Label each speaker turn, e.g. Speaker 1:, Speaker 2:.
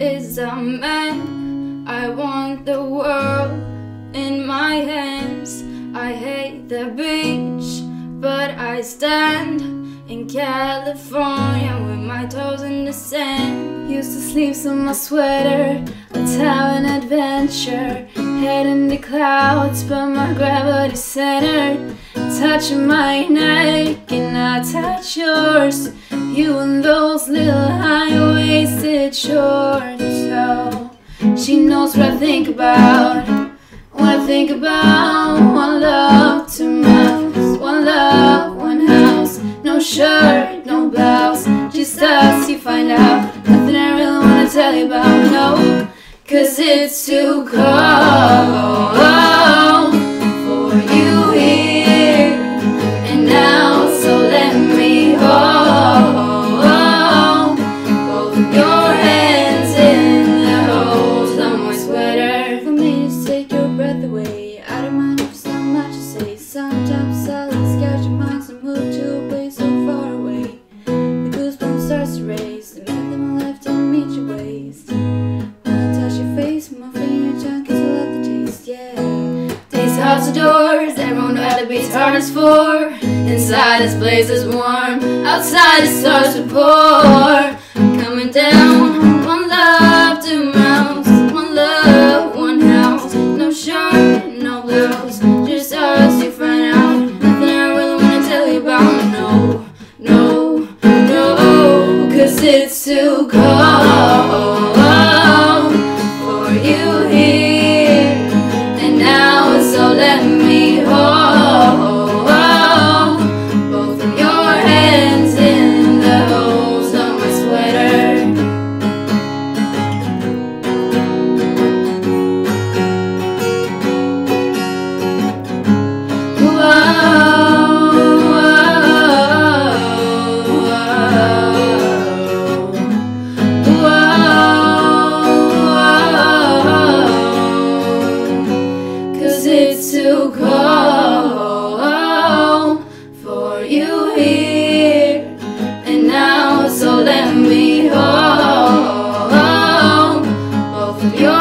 Speaker 1: is a man. I want the world in my hands. I hate the beach, but I stand in California with my toes in the sand. Use the sleeves of my sweater. Let's have an adventure. Head in the clouds, but my gravity centered. Touch my neck and I touch yours. You and those little high-waisted shorts. So she knows what I think about. What I think about one love, two mouths, one love, one house, no shirt, no blouse, just us. You find out nothing I really wanna tell you about. No, cause it's too cold Hearts are doors, everyone know how to beat hardest for. Inside this place is warm, outside it starts to pour. Coming down, one love, two mouths, one love, one house. No shirt, no blouse, just us, you find out. Nothing I really wanna tell you about, no, no, no, cause it's too cold It's too cold for you here and now? So let me home, both of you.